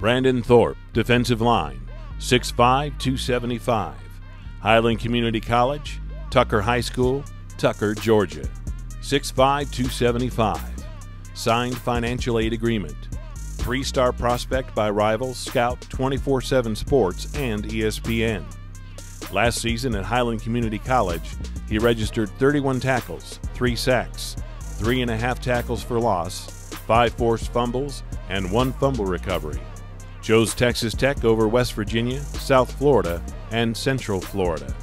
Brandon Thorpe, defensive line, 6'5, 275. Highland Community College, Tucker High School, Tucker, Georgia, 6'5, 275. Signed financial aid agreement. Three star prospect by Rivals, Scout, 24 7 Sports, and ESPN. Last season at Highland Community College, he registered 31 tackles, 3 sacks, 3.5 tackles for loss, 5 forced fumbles, and 1 fumble recovery. Chose Texas Tech over West Virginia, South Florida, and Central Florida.